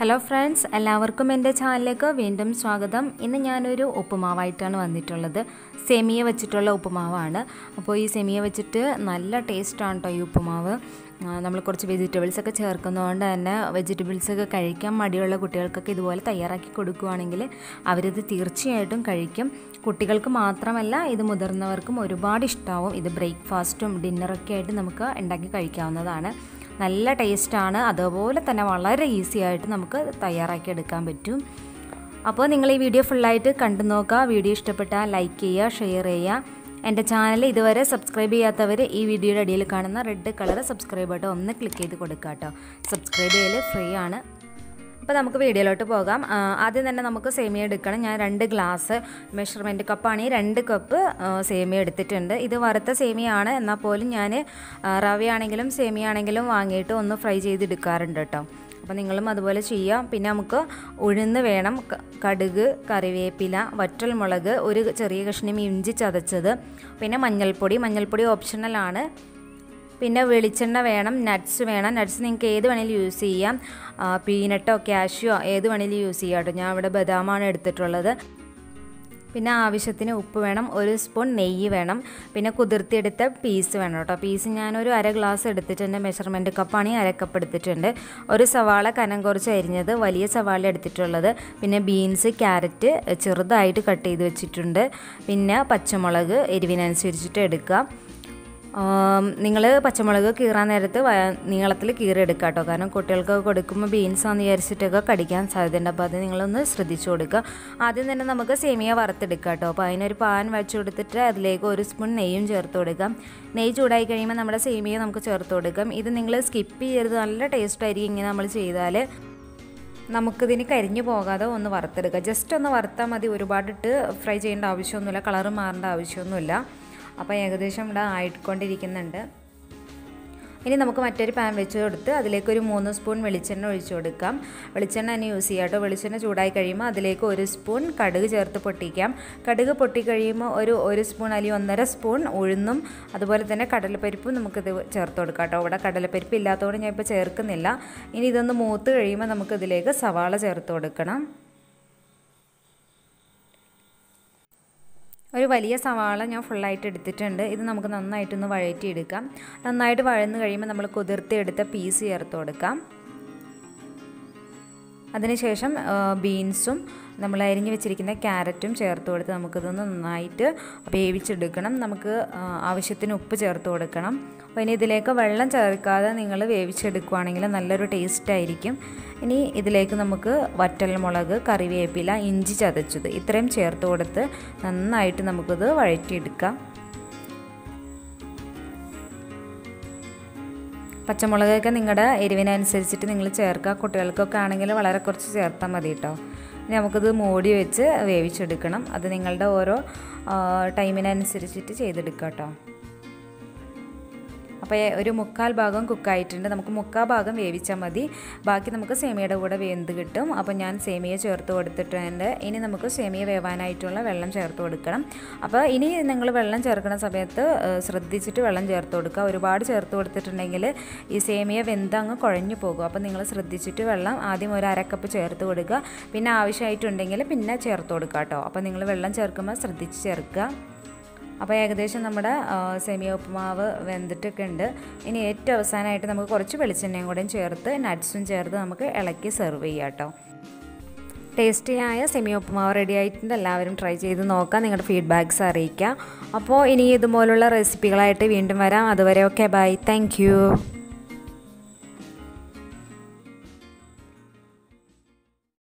Hello friends എല്ലാവർക്കും എന്റെ ചാനലിലേക്ക് വീണ്ടും സ്വാഗതം. ഇന്ന് ഞാനൊരു ഉപ്പുമാവായിട്ടാണ് വന്നിട്ടുള്ളത്. സെമിയ വെച്ചിട്ടുള്ള ഉപ്പുമാവാണ്. അപ്പോൾ ഈ സെമിയ വെച്ചിട്ട് നല്ല ടേസ്റ്റാണ് കേട്ടോ ഈ ഉപ്പുമാവ്. നമ്മൾ കുറച്ച് വെജിറ്റബിൾസ് ഒക്കെ ചേർക്കുന്നതുകൊണ്ട് തന്നെ വെജിറ്റബിൾസ് ഒക്കെ കഴിക്കാൻ മടിയുള്ള കുട്ടികൾക്കൊക്കെ ഇതുപോലെ തയ്യാറാക്കി കൊടുക്കുകയാണെങ്കിൽ അവരിത് തീർച്ചയായിട്ടും കഴിക്കും. കുട്ടികൾക്ക് മാത്രമല്ല ഇത് മുതിർന്നവർക്കും ഒരുപാട് ഇഷ്ടമാവും ഇത് ബ്രേക്ക്ഫാസ്റ്റും ഡിന്നറൊക്കെ ആയിട്ട് നമുക്ക് ഉണ്ടാക്കി കഴിക്കാവുന്നതാണ്. നല്ല ടേസ്റ്റാണ്. അതുപോലെ തന്നെ വളരെ ഈസി ആയിട്ട് നമുക്ക് തയ്യാറാക്കി എടുക്കാൻ പറ്റും. അപ്പോൾ നിങ്ങൾ ഈ വീഡിയോ ഫുള്ളായിട്ട് കണ്ടു നോക്കുക. വീഡിയോ ഇഷ്ടപ്പെട്ടാൽ ലൈക്ക് ചെയ്യുക ഷെയർ ചെയ്യുക. എന്റെ ചാനൽ ഇതുവരെ സബ്സ്ക്രൈബ് ചെയ്യാത്തവർ ഈ വീഡിയോയുടെ അടിയിൽ കാണുന്ന റെഡ് കളർ സബ്സ്ക്രൈബ് ബട്ടൺ ഒന്ന് ക്ലിക്ക് ചെയ്ത് കൊടുക്കുക കേട്ടോ സബ്സ്ക്രൈബ് ചെയ്യൽ ഫ്രീ ആണ്. അപ്പോൾ നമുക്ക് വീഡിയോയിലോട്ട് പോകാം. ആദ്യം തന്നെ നമുക്ക് സേമിയ എടുക്കണം. ഞാൻ രണ്ട് ഗ്ലാസ് മെഷർമെന്റ് കപ്പാണ് ഈ രണ്ട് കപ്പ് സേമി സേമിയ എടുത്തിട്ടുണ്ട്. ഇത് വറുത്ത സേമിയാണ്. എന്നാൽ പോലും ഞാൻ റവയാണെങ്കിലും സേമിയാണെങ്കിലും വാങ്ങിയിട്ട് ഒന്ന് ഫ്രൈ ചെയ്തെടുക്കാറുണ്ട് കേട്ടോ. അപ്പോൾ നിങ്ങളും അതുപോലെ ചെയ്യാം. പിന്നെ നമുക്ക് ഉഴുന്ന് വേണം. കടുക് കറിവേപ്പില വറ്റൽമുളക് ഒരു ചെറിയ കഷ്ണം ഇഞ്ചി ചതച്ചത്. പിന്നെ മഞ്ഞൾപ്പൊടി. മഞ്ഞൾപ്പൊടി ഓപ്ഷണലാണ് പിന്നെ വെളിച്ചെണ്ണ വേണം നട്ട്സ് വേണം. നട്ട്സ് നിങ്ങൾക്ക് ഏത് വേണേലും യൂസ് ചെയ്യാം. പീനട്ടോ കാഷ്യോ ഏത് വേണേലും യൂസ് ചെയ്യാം കേട്ടോ ഞാൻ ഇവിടെ ബദാമാണ് എടുത്തിട്ടുള്ളത്. പിന്നെ ആവശ്യത്തിന് ഉപ്പ് വേണം ഒരു സ്പൂൺ നെയ്യ് വേണം. പിന്നെ കുതിർത്തിയെടുത്ത പീസ് വേണം കേട്ടോ പീസ് ഞാനൊരു അര ഗ്ലാസ് എടുത്തിട്ടുണ്ട് മെഷർമെന്റ് കപ്പാണ് ഈ അര കപ്പ് എടുത്തിട്ടുണ്ട്. ഒരു സവാള കനം കുറച്ച് അരിഞ്ഞത് വലിയ സവാള എടുത്തിട്ടുള്ളത്. പിന്നെ ബീൻസ് ക്യാരറ്റ് ചെറുതായിട്ട് കട്ട് ചെയ്ത് വെച്ചിട്ടുണ്ട്. പിന്നെ പച്ചമുളക് എരിവിനനുസരിച്ചിട്ട് എടുക്കുക നിങ്ങൾ പച്ചമുളക് കീറാൻ നേരത്ത് നീളത്തിൽ കീറിയെടുക്കുക കേട്ടോ കാരണം കുട്ടികൾക്ക് കൊടുക്കുമ്പോൾ ബീൻസാന്ന് വിചാരിച്ചിട്ടൊക്കെ കടിക്കാൻ സാധ്യതയുണ്ട്. അപ്പോൾ അത് നിങ്ങളൊന്ന് ശ്രദ്ധിച്ചു കൊടുക്കുക. ആദ്യം തന്നെ നമുക്ക് സേമിയ വറുത്തെടുക്കുക കേട്ടോ അപ്പോൾ അതിനൊരു പാൻ വെച്ച് കൊടുത്തിട്ട് അതിലേക്ക് ഒരു സ്പൂൺ നെയ്യും ചേർത്ത് കൊടുക്കാം നെയ്യ് ചൂടായി കഴിയുമ്പോൾ നമ്മുടെ സേമിയ നമുക്ക് ചേർത്ത് കൊടുക്കാം ഇത് നിങ്ങൾ സ്കിപ്പ് ചെയ്യരുത്. നല്ല ടേസ്റ്റ് ആയിരിക്കും ഇങ്ങനെ നമ്മൾ ചെയ്താൽ നമുക്കിതിന് കരിഞ്ഞു പോകാതെ ഒന്ന് വറുത്തെടുക്കുക. ജസ്റ്റ് ഒന്ന് വറുത്താൽ മതി. ഒരുപാടിട്ട് ഫ്രൈ ചെയ്യേണ്ട ആവശ്യമൊന്നുമില്ല. കളറ് മാറേണ്ട ആവശ്യമൊന്നുമില്ല. അപ്പോൾ ഏകദേശം ഇവിടെ ആയിക്കൊണ്ടിരിക്കുന്നുണ്ട്. ഇനി നമുക്ക് മറ്റൊരു പാൻ വെച്ച് കൊടുത്ത് അതിലേക്ക് ഒരു മൂന്ന് സ്പൂൺ വെളിച്ചെണ്ണ ഒഴിച്ചു കൊടുക്കാം. വെളിച്ചെണ്ണ തന്നെ യൂസ് ചെയ്യാം കേട്ടോ. വെളിച്ചെണ്ണ ചൂടായി കഴിയുമ്പോൾ അതിലേക്ക് ഒരു സ്പൂൺ കടുക് ചേർത്ത് പൊട്ടിക്കാം. കടുക് പൊട്ടി കഴിയുമ്പോൾ ഒരു ഒരു സ്പൂൺ അല്ലെങ്കിൽ ഒന്നര സ്പൂൺ ഉഴുന്നും അതുപോലെ തന്നെ കടലപ്പരിപ്പും നമുക്കിത് ചേർത്ത് കൊടുക്കാം കേട്ടോ. ഇവിടെ കടലപ്പരിപ്പ് ഇല്ലാത്തതുകൊണ്ട് ഞാൻ ഇപ്പോൾ ചേർക്കുന്നില്ല. ഇനി ഇതൊന്ന് മൂത്ത് കഴിയുമ്പോൾ നമുക്കിതിലേക്ക് സവാള ചേർത്ത് കൊടുക്കണം. ഒരു വലിയ സവാള ഞാൻ ഫുള്ളായിട്ട് എടുത്തിട്ടുണ്ട്. ഇത് നമുക്ക് നന്നായിട്ടൊന്ന് വഴറ്റിയെടുക്കാം. നന്നായിട്ട് വഴന്ന് കഴിയുമ്പോൾ നമ്മൾ കുതിർത്തി എടുത്ത പീസ് ചേർത്ത് കൊടുക്കാം. അതിനുശേഷം ബീൻസും നമ്മൾ അരിഞ്ഞു വെച്ചിരിക്കുന്ന ക്യാരറ്റും ചേർത്ത് കൊടുത്ത് നമുക്കിതൊന്ന് നന്നായിട്ട് വേവിച്ചെടുക്കണം. നമുക്ക് ആവശ്യത്തിന് ഉപ്പ് ചേർത്ത് കൊടുക്കണം. അപ്പോൾ ഇനി ഇതിലേക്ക് വെള്ളം ചേർക്കാതെ നിങ്ങൾ വേവിച്ചെടുക്കുകയാണെങ്കിൽ നല്ലൊരു ടേസ്റ്റ് ആയിരിക്കും. ഇനി ഇതിലേക്ക് നമുക്ക് വറ്റൽമുളക് കറിവേപ്പില ഇഞ്ചി ചതച്ചത് ഇത്രയും ചേർത്ത് കൊടുത്ത് നന്നായിട്ട് നമുക്കിത് വഴറ്റിയെടുക്കാം. പച്ചമുളകൊക്കെ നിങ്ങളുടെ എരിവിനനുസരിച്ചിട്ട് നിങ്ങൾ ചേർക്കുക കുട്ടികൾക്കൊക്കെ ആണെങ്കിൽ വളരെ കുറച്ച് ചേർത്താൽ മതി കേട്ടോ ഇനി നമുക്കിത് മൂടി വെച്ച് വേവിച്ചെടുക്കണം. അത് നിങ്ങളുടെ ഓരോ ടൈമിനനുസരിച്ചിട്ട് ചെയ്തെടുക്കുക കേട്ടോ അപ്പോൾ ഒരു മുക്കാൽ ഭാഗം കുക്കായിട്ടുണ്ട്. നമുക്ക് മുക്കാൽ ഭാഗം വേവിച്ചാൽ മതി. ബാക്കി നമുക്ക് സേമിയയുടെ കൂടെ വെന്ത് കിട്ടും. അപ്പോൾ ഞാൻ സേമിയ ചേർത്ത് കൊടുത്തിട്ടുണ്ട്. ഇനി നമുക്ക് സേമിയ വേവാനായിട്ടുള്ള വെള്ളം ചേർത്ത് കൊടുക്കണം. അപ്പോൾ ഇനി നിങ്ങൾ വെള്ളം ചേർക്കുന്ന സമയത്ത് ശ്രദ്ധിച്ചിട്ട് വെള്ളം ചേർത്ത് കൊടുക്കുക. ഒരുപാട് ചേർത്ത് കൊടുത്തിട്ടുണ്ടെങ്കിൽ ഈ സേമിയ വെന്ത് അങ്ങ് കുഴഞ്ഞു പോകും. അപ്പോൾ നിങ്ങൾ ശ്രദ്ധിച്ചിട്ട് വെള്ളം ആദ്യം ഒരു അരക്കപ്പ് ചേർത്ത് കൊടുക്കുക. പിന്നെ ആവശ്യമായിട്ടുണ്ടെങ്കിൽ പിന്നെ ചേർത്ത് കൊടുക്കുക കേട്ടോ. അപ്പോൾ നിങ്ങൾ വെള്ളം ചേർക്കുമ്പോൾ ശ്രദ്ധിച്ച് ചേർക്കുക. അപ്പോൾ ഏകദേശം നമ്മുടെ സെമി ഉപ്പുമാവ് വെന്തിട്ടൊക്കെ ഉണ്ട് ഇനി ഏറ്റവും അവസാനമായിട്ട് നമുക്ക് കുറച്ച് വെളിച്ചെണ്ണയും കൂടെയും ചേർത്ത് നട്ട്സും ചേർത്ത് നമുക്ക് ഇളക്കി സെർവ് ചെയ്യാം കേട്ടോ. ടേസ്റ്റിയായ സെമി ഉപ്പുമാവ് റെഡി ആയിട്ടുണ്ട്. എല്ലാവരും ട്രൈ ചെയ്ത് നോക്കാം. നിങ്ങളുടെ ഫീഡ്ബാക്ക്സ് അറിയിക്കുക അപ്പോൾ ഇനി ഇതുപോലുള്ള റെസിപ്പികളായിട്ട് വീണ്ടും വരാം. അതുവരെ ഓക്കെ ബൈ താങ്ക്